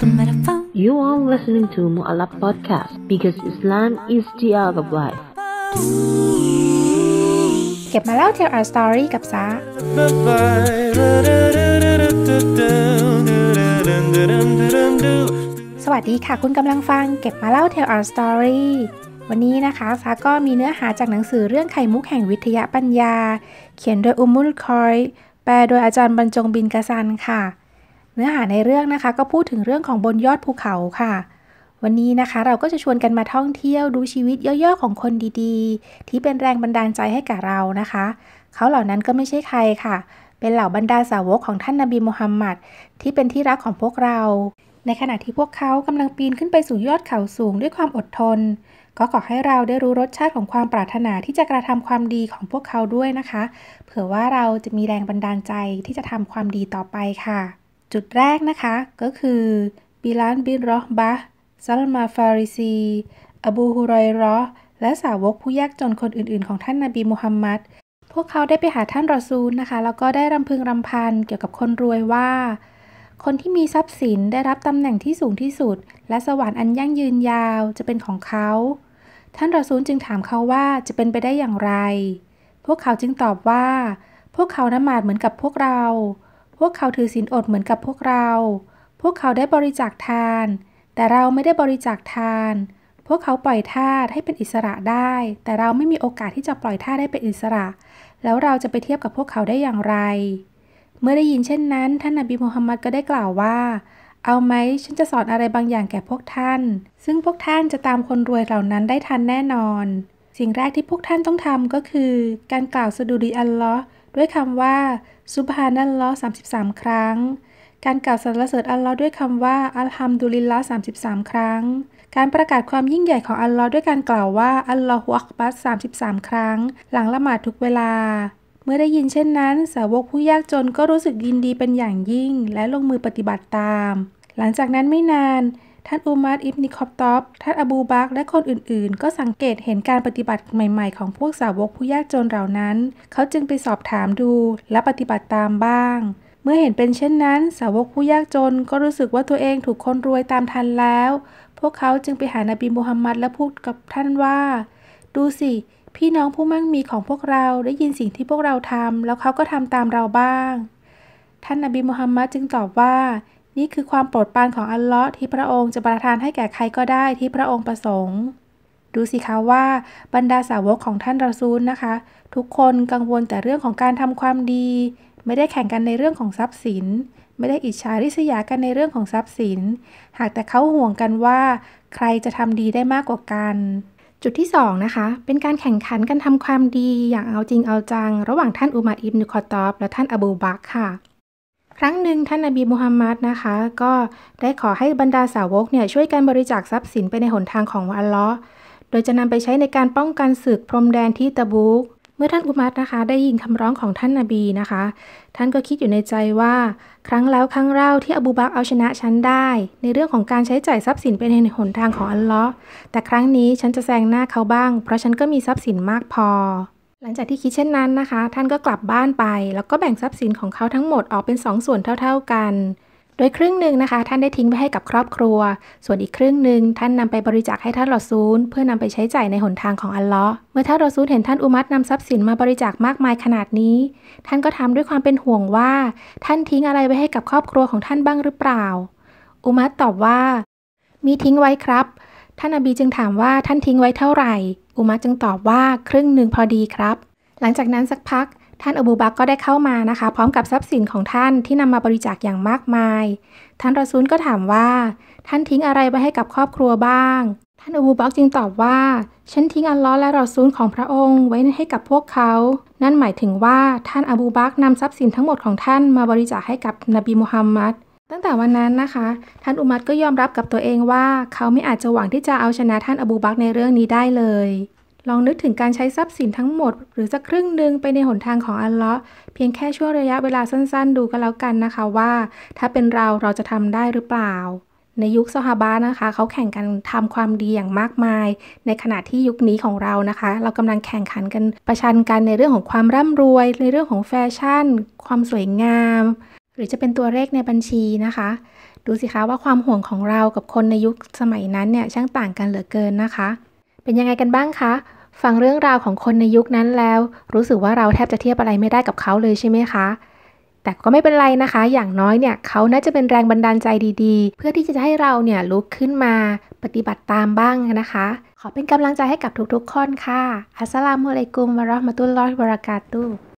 You are listening to Muallaf Podcast because Islam is the art of life. เก็บมาเล่า Tell A Story กับซาสวัสดีค่ะ คุณกำลังฟังเก็บมาเล่า Tell A Story วันนี้นะคะซาก็มีเนื้อหาจากหนังสือเรื่องไข่มุกแห่งวิทยาปัญญา เขียนโดยอุมุลคอย แปลโดยอาจารย์บรรจงบินกซันค่ะ เนื้อหาในเรื่องนะคะ ก็พูดถึงเรื่องของบนยอดภูเขาค่ะ วันนี้นะคะเราก็จะชวนกันมาท่องเที่ยวดูชีวิตย่อๆของคนดีๆ ที่เป็นแรงบันดาลใจให้กับเรานะคะ เขาเหล่านั้นก็ไม่ใช่ใครค่ะ เป็นเหล่าบรรดาสาวกของท่านนบีมุฮัมมัดที่เป็นที่รักของพวกเรา ในขณะที่พวกเขากำลังปีนขึ้นไปสู่ยอดเขาสูงด้วยความอดทน ก็ขอให้เราได้รู้รสชาติของความปรารถนาที่จะกระทำความดีของพวกเขาด้วยนะคะ เผื่อว่าเราจะมีแรงบันดาลใจที่จะทำความดีต่อไปค่ะ จุดแรกนะคะก็คือบิลานบินรอบะซัลมาฟาริซี อบูฮุรอยรอและสาวกผู้ยากจนคนอื่นๆ ของท่านนาบีมุฮัมมัด พวกเขาได้ไปหาท่านรอซูลนะคะ แล้วก็ได้รำพึงรำพันเกี่ยวกับคนรวยว่า คนที่มีทรัพย์สินได้รับตำแหน่งที่สูงที่สุด และสวรรค์อันยั่งยืนยาวจะเป็นของเขา ท่านรอซูลจึงถามเขาว่าจะเป็นไปได้อย่างไร พวกเขาจึงตอบว่า พวกเขานมาดเหมือนกับพวกเรา พวกเขาถือศีลอดเหมือนกับพวกเรา พวกเขาได้บริจาคทาน แต่เราไม่ได้บริจาคทาน พวกเขาปล่อยทาสให้เป็นอิสระได้ แต่เราไม่มีโอกาสที่จะปล่อยทาสได้เป็นอิสระ แล้วเราจะไปเทียบกับพวกเขาได้อย่างไร เมื่อได้ยินเช่นนั้น ท่านนบีมูฮัมมัดก็ได้กล่าวว่า เอาไหมฉันจะสอนอะไรบางอย่างแก่พวกท่าน ซึ่งพวกท่านจะตามคนรวยเหล่านั้นได้ทันแน่นอน สิ่งแรกที่พวกท่านต้องทำก็คือ การกล่าวสดุดีอัลลอฮ์ ด้วยคำว่าซุบฮานัลลอฮ์33 ครั้ง การกล่าวสรรเสริญอัลลอฮ์ด้วยคำว่าอัลฮัมดุลิลลาห์33 ครั้ง การประกาศความยิ่งใหญ่ของอัลลอฮ์ด้วยการกล่าวว่าอัลลอฮฺอักบัส33 ครั้ง หลังละหมาดทุกเวลาเมื่อได้ยินเช่นนั้น สาวกผู้ยากจนก็รู้สึกยินดีเป็นอย่างยิ่ง และลงมือปฏิบัติตาม หลังจากนั้นไม่นาน ท่านอุมัดอิบนิคอบตอฟท่านอบูบักและคนอื่นๆ ก็สังเกตเห็นการปฏิบัติใหม่ๆ ของพวกสาวกผู้ยากจนเหล่านั้น เขาจึงไปสอบถามดูและปฏิบัติตามบ้าง เมื่อเห็นเป็นเช่นนั้น สาวกผู้ยากจนก็รู้สึกว่าตัวเองถูกคนรวยตามทันแล้ว พวกเขาจึงไปหานบีมุฮัมมัดและพูดกับท่านว่า ดูสิพี่น้องผู้มั่งมีของพวกเราได้ยินสิ่งที่พวกเราทำแล้วเขาก็ทำตามเราบ้าง ท่านนบีมุฮัมมัดจึงตอบว่า นี่คือความโปรดปรานของอัลลอฮ์ที่พระองค์จะประทานให้แก่ใครก็ได้ที่พระองค์ประสงค์ ดูสิคะว่าบรรดาสาวกของท่านรอซูลนะคะ ทุกคนกังวลแต่เรื่องของการทำความดี ไม่ได้แข่งกันในเรื่องของทรัพย์สิน ไม่ได้อิจฉาริษยากันในเรื่องของทรัพย์สิน หากแต่เขาห่วงกันว่า ใครจะทำดีได้มากกว่ากันจุดที่ 2 นะคะ เป็นการแข่งขันกันทำความดีอย่างเอาจริงเอาจัง ระหว่างท่านอุมาอิบนุคอตอบและท่านอบูบักค่ะ ครั้งหนึ่งท่านนบีมุฮัมมัดนะคะ ก็ได้ขอให้บรรดาสาวกเนี่ยช่วยกันบริจาคทรัพย์สินไปในหนทางของอัลลอฮ์โดยจะนำไปใช้ในการป้องกันศึกพรมแดนที่ตะบุกเมื่อท่านอุมัดนะคะ ได้ยินคำร้องของท่านนาบีนะคะ ท่านก็คิดอยู่ในใจว่า ครั้งแล้วครั้งเล่าที่อบูบักเอาชนะฉันได้ ในเรื่องของการใช้จ่ายทรัพย์สินไปในหนทางของอัลลอฮ์แต่ครั้งนี้ฉันจะแซงหน้าเขาบ้าง เพราะฉันก็มีทรัพย์สินมากพอ หลังจากที่คิดเช่นนั้นนะคะ ท่านก็กลับบ้านไป แล้วก็แบ่งทรัพย์สินของเขาทั้งหมดออกเป็น 2 ส่วนเท่า ๆกัน โดยครึ่งหนึ่งนะคะ ท่านได้ทิ้งไว้ให้กับครอบครัว ส่วนอีกครึ่งหนึ่งท่านนำไปบริจาคให้ท่านรอซูลเพื่อนำไปใช้จ่ายในหนทางของอัลลอฮ์เมื่อท่านรอซูลเห็นท่านอุมัตนำทรัพย์สินมาบริจาคมากมายขนาดนี้ ท่านก็ทำด้วยความเป็นห่วงว่า ท่านทิ้งอะไรไว้ให้กับครอบครัวของท่านบ้างหรือเปล่า อุมัตตอบว่า มีทิ้งไว้ครับ ท่านอบีจึงถามว่าท่านทิ้งไว้เท่าไหร่ อุมัตจึงตอบว่าครึ่งหนึ่งพอดีครับ หลังจากนั้นสักพัก ท่านอบูบักก็ได้เข้ามานะคะ พร้อมกับทรัพย์สินของท่านที่นำมาบริจาคอย่างมากมาย ท่านรอซูลก็ถามว่า ท่านทิ้งอะไรไว้ให้กับครอบครัวบ้าง ท่านอบูบักจึงตอบว่า ฉันทิ้งอัลลอฮ์และรอซูลของพระองค์ไว้ให้กับพวกเขา นั่นหมายถึงว่าท่านอบูบักนำทรัพย์สินทั้งหมดของท่านมาบริจาคให้กับนบีมุฮัมมัด ตั้งแต่วันนั้นนะคะ ท่านอุมัดก็ยอมรับกับตัวเองว่า เขาไม่อาจจะหวังที่จะเอาชนะท่านอบูบักในเรื่องนี้ได้เลย ลองนึกถึงการใช้ทรัพย์สินทั้งหมด หรือสักครึ่งหนึ่งไปในหนทางของอัลลอฮ์เพียงแค่ช่วงระยะเวลาสั้นๆ ดูก็แล้วกันนะคะว่า ถ้าเป็นเราเราจะทำได้หรือเปล่า ในยุคซฮาบะนะคะ เขาแข่งกันทำความดีอย่างมากมาย ในขณะที่ยุคนี้ของเรานะคะ เรากำลังแข่งขันกันประชันกันในเรื่องของความร่ำรวย ในเรื่องของแฟชั่น ความสวยงาม รือจะเป็นตัวเลขในบัญชีนะคะ ดูสิคะว่าความห่วงของเรากับคนในยุคสมัยนั้นเนี่ยช่างต่างกันเหลือเกินนะคะ เป็นยังไงกันบ้างคะฟังเรื่องราวของคนในยุคนั้นแล้ว รู้สึกว่าเราแทบจะเทียบอะไรไม่ได้กับเขาเลยใช่ไหมคะ แต่ก็ไม่เป็นไรนะคะ อย่างน้อยเนี่ยเขาน่าจะเป็นแรงบันดาลใจดีๆ เพื่อที่จะให้เราเนี่ยลุกขึ้นมาปฏิบัติตามบ้างนะคะ ขอเป็นกำลังใจให้กับทุกๆคนค่ะ อัสสลามุอะลัยกุมวะราะห์มะตุลลอฮิวะบะเราะกาตุฮ์